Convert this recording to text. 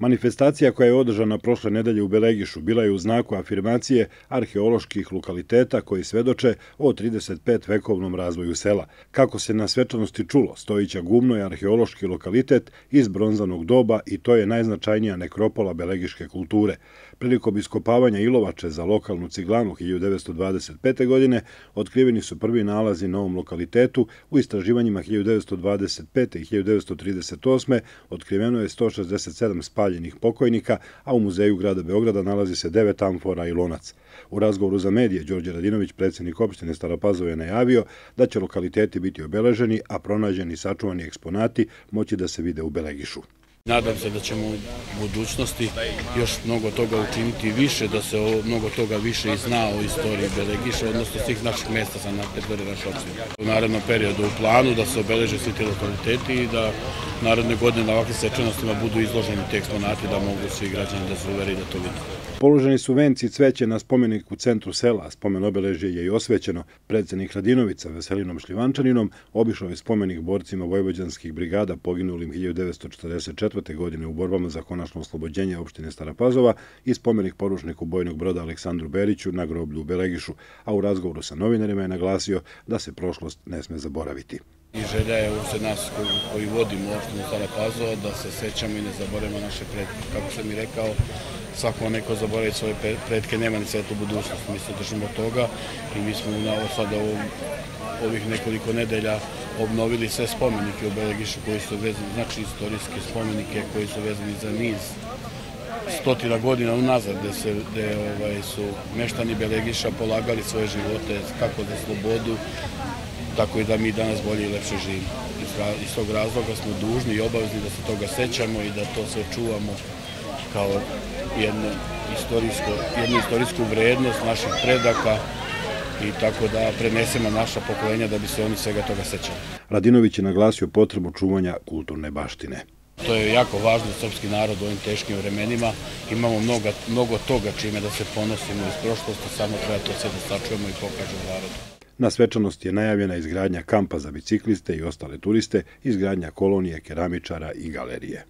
Manifestacija koja je održana prošle nedelje u Belegišu bila je u znaku afirmacije arheoloških lokaliteta koji svedoče o 35 vekovnom razvoju sela. Kako se na svečanosti čulo, Stojića gumno je arheološki lokalitet iz bronzanog doba i to je najznačajnija nekropola belegiške kulture. Prilikom iskopavanja ilovače za lokalnu ciglanu 1925. godine otkriveni su prvi nalazi na ovom lokalitetu. U istraživanjima 1925. i 1938. otkriveno je 167 spaljenih pokojnika, a u muzeju grada Beograda nalazi se devet amfora i lonac. U razgovoru za medije, Đorđe Radinović, predsednik opštine Staropazove, najavio da će lokaliteti biti obeleženi, a pronađeni sačuvani eksponati moći da se vide u Belegišu. Nadam se da ćemo u budućnosti još mnogo toga učiniti više, da se mnogo toga više i zna o istoriji Belegiša, odnosno svih naših mesta sa na teritoriji naše opštine. U narednom periodu u planu da se obeleže svi ti lokaliteti i da naredne godine na ovakvim sečanostima budu izloženi ti eksponati da mogu svi građani da se uveri da to vidi. Položeni su venci cveće na spomenik u centru sela. Spomen obeležje je i osvećeno. Predsednik Radinovica Veselinom Šljivančaninom obišao je spomenik borcima vojvođanskih brigada poginulim 1944. godine u borbama za konačno oslobođenje opštine Stara Pazova i spomenik poručniku bojnog broda Aleksandru Beriću na groblju u Belegišu, a u razgovoru sa novinarima je naglasio da se prošlost ne sme zaboraviti. I želja je uopšte nas koji, koji vodimo opštinu Stara Pazova da se sećamo i ne zaboravimo naše predke. Kako sam i rekao, svako neko zaboravi svoje predke, nema ni svetlu budućnost. Mi se držimo toga i mi smo na sada ovih nekoliko nedelja obnovili sve spomenike u Belegišu koji su vezani, znači istorijske spomenike koji su vezani za niz stotina godina unazad gde, se, gde ovaj, su meštani Belegiša polagali svoje živote kako za slobodu, tako i da mi danas bolje i lepše živimo. Iz tog razloga smo dužni i obavezni da se toga sećamo i da to sve čuvamo kao jednu istorijsku, jednu istorijsku vrednost naših predaka i tako da prenesemo naša pokolenja da bi se oni svega toga sećali. Radinović je naglasio potrebu čuvanja kulturne baštine. To je jako važno srpski narod u ovim teškim vremenima. Imamo mnogo, mnogo toga čime da se ponosimo iz prošlosti, samo treba to sve da sačujemo i pokažemo narodu. Na svečanosti je najavljena izgradnja kampa za bicikliste i ostale turiste, izgradnja kolonije keramičara i galerije.